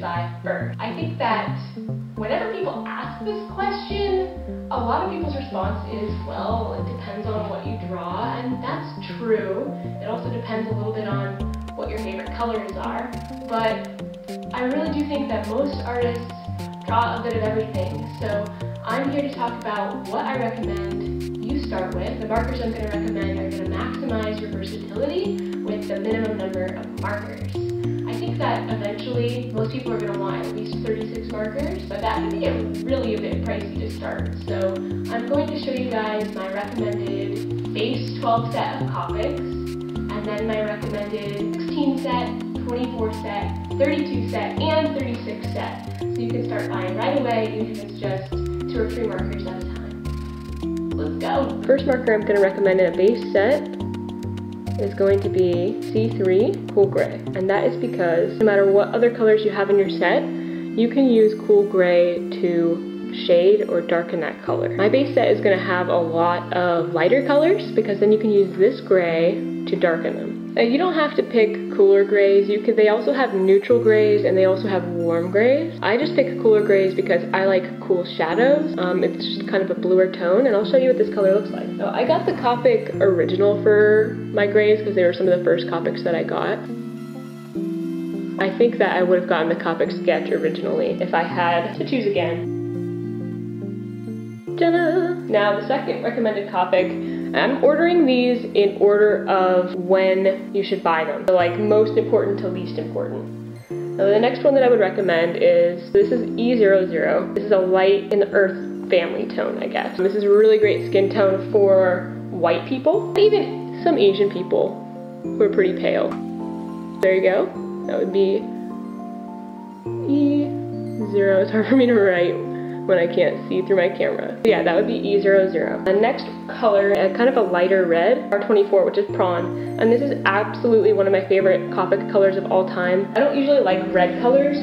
First? I think that whenever people ask this question, a lot of people's response is, well, it depends on what you draw, and that's true. It also depends a little bit on what your favorite colors are, but I really do think that most artists draw a bit of everything, so I'm here to talk about what I recommend you start with. The markers I'm going to recommend are going to maximize your versatility with the minimum number of markers. I think that eventually most people are going to want at least 36 markers, but that can be really a bit pricey to start. So I'm going to show you guys my recommended base 12 set of Copics, and then my recommended 16 set, 24 set, 32 set, and 36 set. So you can start buying right away, even if it's just two or three markers at a time. Let's go. First marker I'm going to recommend in a base set is going to be C3 Cool Gray. And that is because no matter what other colors you have in your set, you can use Cool Gray to shade or darken that color. My base set is going to have a lot of lighter colors because then you can use this gray to darken them. Uh, you don't have to pick cooler grays. You could. They also have neutral grays and they also have warm grays. I just pick cooler grays because I like cool shadows. Um, it's just kind of a bluer tone, and I'll show you what this color looks like. So I got the Copic original for my grays because they were some of the first Copics that I got. I think that I would have gotten the Copic sketch originally if I had to choose again. Now the second recommended Copic I'm ordering these in order of when you should buy them. So like most important to least important. Now the next one that I would recommend is, this is E00. This is a light in the earth family tone, I guess. This is a really great skin tone for white people, even some Asian people who are pretty pale. There you go. That would be E0. It's hard for me to write when I can't see through my camera. So yeah, that would be E00. The next color, a kind of a lighter red, R24, which is prawn. And this is absolutely one of my favorite Copic colors of all time. I don't usually like red colors.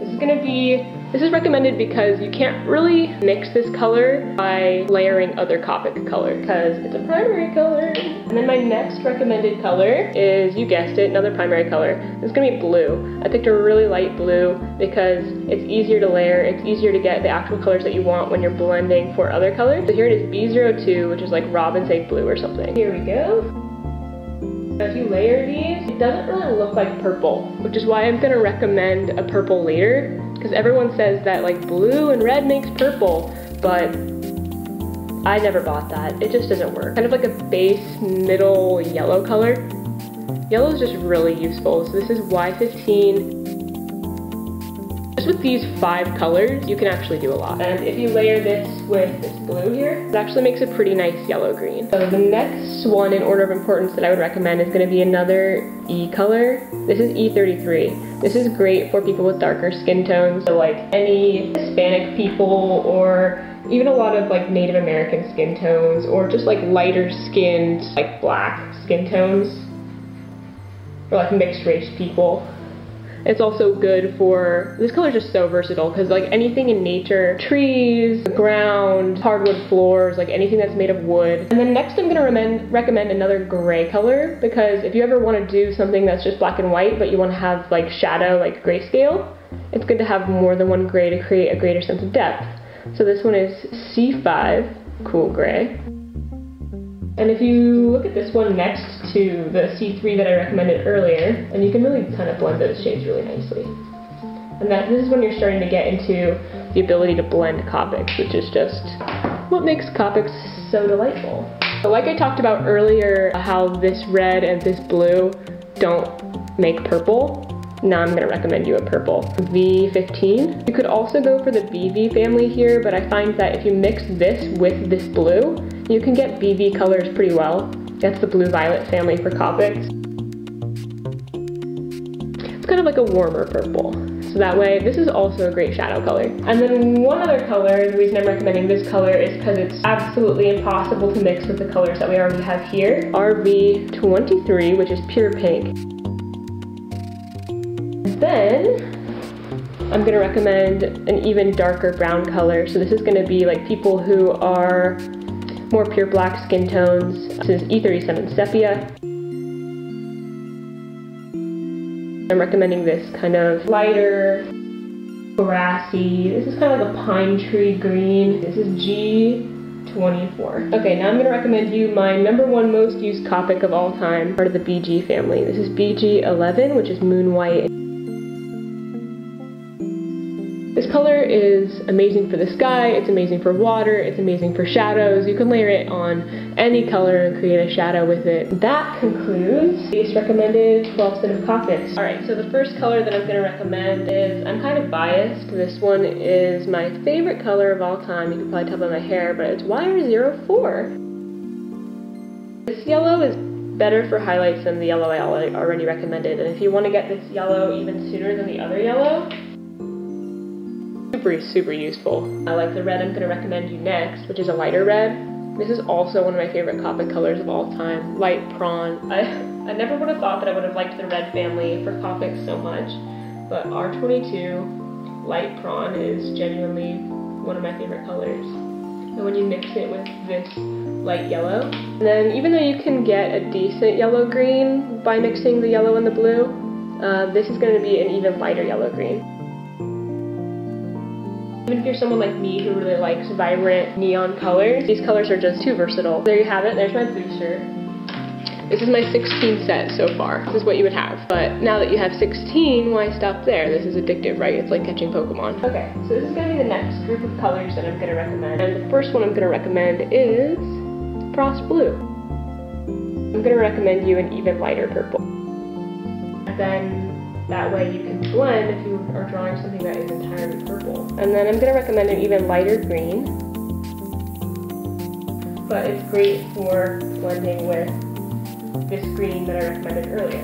This is gonna be this is recommended because you can't really mix this color by layering other Copic color because it's a primary color. And then my next recommended color is, you guessed it, another primary color. It's gonna be blue. I picked a really light blue because it's easier to layer, it's easier to get the actual colors that you want when you're blending for other colors. So here it is B02, which is like robin's egg blue or something. Here we go. If you layer these, it doesn't really look like purple, which is why I'm gonna recommend a purple later because everyone says that like blue and red makes purple, but I never bought that. It just doesn't work. Kind of like a base middle yellow color. Yellow is just really useful. So this is Y15 just with these five colors, you can actually do a lot. And if you layer this with this blue here, it actually makes a pretty nice yellow-green. So the next one in order of importance that I would recommend is gonna be another E color. This is E33. This is great for people with darker skin tones, so like any Hispanic people or even a lot of like Native American skin tones or just like lighter skinned, like black skin tones or like mixed race people. It's also good for, this color is just so versatile because like anything in nature, trees, ground, hardwood floors, like anything that's made of wood. And then next I'm gonna recommend, recommend another gray color because if you ever wanna do something that's just black and white but you wanna have like shadow, like grayscale, it's good to have more than one gray to create a greater sense of depth. So this one is C5, cool gray. And if you look at this one next to the C3 that I recommended earlier, and you can really kind of blend those shades really nicely. And that this is when you're starting to get into the ability to blend Copics, which is just what makes Copics so delightful. So like I talked about earlier, how this red and this blue don't make purple, now I'm gonna recommend you a purple. V15. You could also go for the BV family here, but I find that if you mix this with this blue, you can get BV colors pretty well. That's the blue violet family for Copics. It's kind of like a warmer purple. So that way, this is also a great shadow color. And then one other color, the reason I'm recommending this color is because it's absolutely impossible to mix with the colors that we already have here. RV23, which is pure pink. Then, I'm gonna recommend an even darker brown color. So this is gonna be like people who are more pure black skin tones. This is E37 Sepia. I'm recommending this kind of lighter, grassy. This is kind of like a pine tree green. This is G24. Okay, now I'm going to recommend you my number one most used Copic of all time, part of the BG family. This is BG11, which is Moon White. This color is amazing for the sky, it's amazing for water, it's amazing for shadows. You can layer it on any color and create a shadow with it. That concludes these recommended 12 set of Copics. Alright, so the first color that I'm going to recommend is, I'm kind of biased. This one is my favorite color of all time. You can probably tell by my hair, but it's Wire04. This yellow is better for highlights than the yellow I already recommended. And if you want to get this yellow even sooner than the other yellow, super, super useful. I like the red I'm going to recommend you next, which is a lighter red. This is also one of my favorite Copic colors of all time, light prawn. I, I never would have thought that I would have liked the red family for Copics so much, but R22 light prawn is genuinely one of my favorite colors. And when you mix it with this light yellow, and then even though you can get a decent yellow green by mixing the yellow and the blue, uh, this is going to be an even lighter yellow green. Even if you're someone like me who really likes vibrant neon colors, these colors are just too versatile. There you have it, there's my booster. This is my 16 set so far. This is what you would have. But now that you have 16, why stop there? This is addictive, right? It's like catching Pokemon. Okay, so this is gonna be the next group of colors that I'm gonna recommend. And the first one I'm gonna recommend is Frost Blue. I'm gonna recommend you an even lighter purple. And then that way you can blend if you are drawing something that is entirely purple. And then I'm going to recommend an even lighter green. But it's great for blending with this green that I recommended earlier.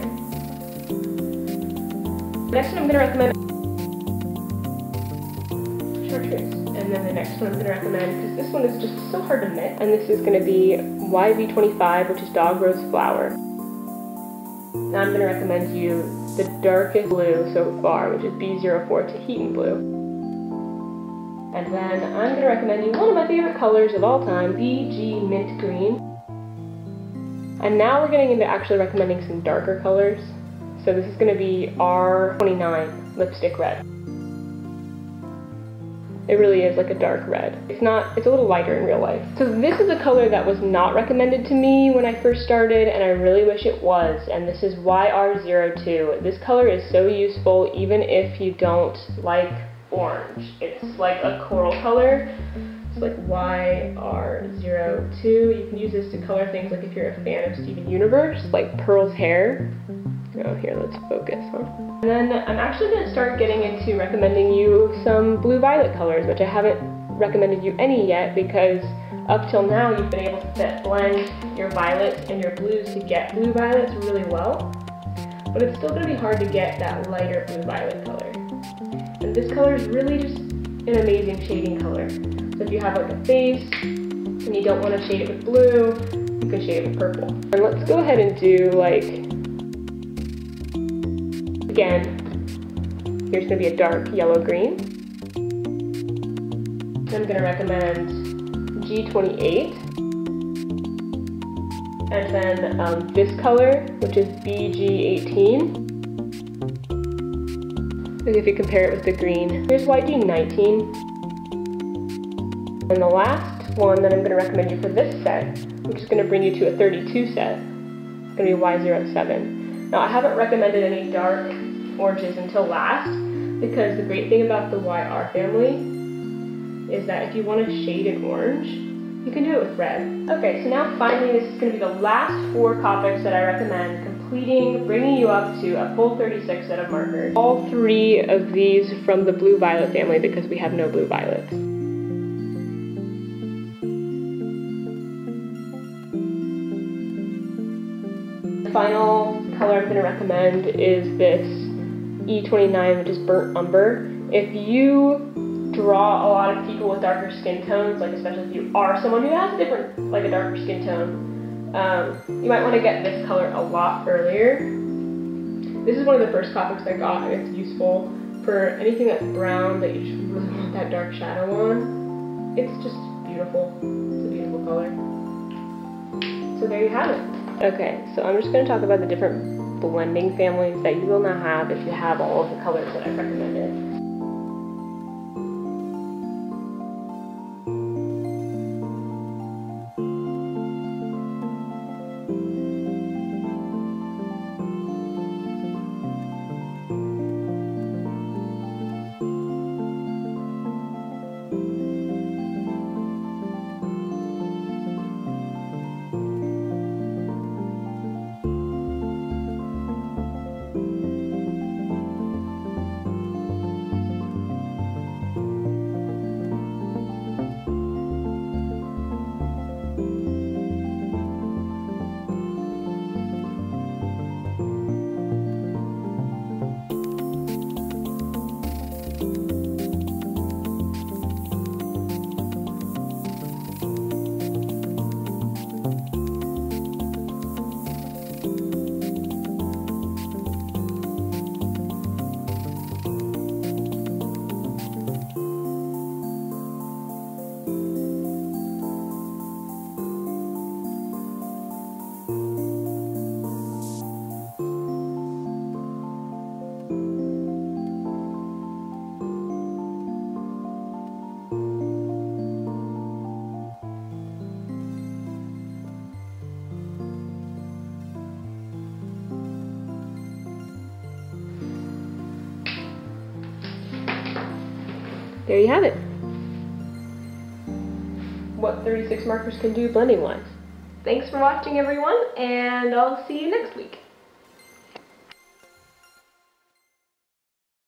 Next one I'm going to recommend chartreuse. And then the next one I'm going to recommend, because this one is just so hard to mix, and this is going to be RV25, which is Dog Rose Flower. Now I'm going to recommend you the darkest blue so far, which is B04 Tahitian Blue. And then I'm going to recommend you one of my favorite colors of all time, BG Mint Green. And now we're getting into actually recommending some darker colors. So this is going to be R29 Lipstick Red. It really is like a dark red. It's not, it's a little lighter in real life. So this is a color that was not recommended to me when I first started and I really wish it was and this is YR02. This color is so useful even if you don't like orange. It's like a coral color. It's like YR02. You can use this to color things like if you're a fan of Steven Universe, like Pearl's hair. Oh, here, let's focus, huh? And then I'm actually going to start getting into recommending you some blue-violet colors, which I haven't recommended you any yet because up till now you've been able to blend your violets and your blues to get blue violets really well. But it's still going to be hard to get that lighter blue violet color. And this color is really just an amazing shading color. So if you have like a face and you don't want to shade it with blue, you can shade it with purple. And let's go ahead and do like Again, here's going to be a dark yellow green. I'm going to recommend G28. And then um, this color, which is BG18. Look if you compare it with the green. Here's YG19. And the last one that I'm going to recommend you for this set, which is going to bring you to a 32 set, is going to be Y07. Now I haven't recommended any dark oranges until last because the great thing about the YR family is that if you want to shade an orange, you can do it with red. Okay, so now finally this is going to be the last four Copics that I recommend completing, bringing you up to a full 36 set of markers. All three of these from the blue violet family because we have no blue violets. The final color I'm going to recommend is this E29, which is burnt umber. If you draw a lot of people with darker skin tones, like especially if you are someone who has a different, like a darker skin tone, um, you might want to get this color a lot earlier. This is one of the first Copics I got, and it's useful for anything that's brown that you just really want that dark shadow on. It's just beautiful. It's a beautiful color. So there you have it. Okay, so I'm just going to talk about the different blending families that you will not have if you have all of the colors that I've recommended. There you have it. What 36 markers can do blending wise. Thanks for watching everyone, and I'll see you next week.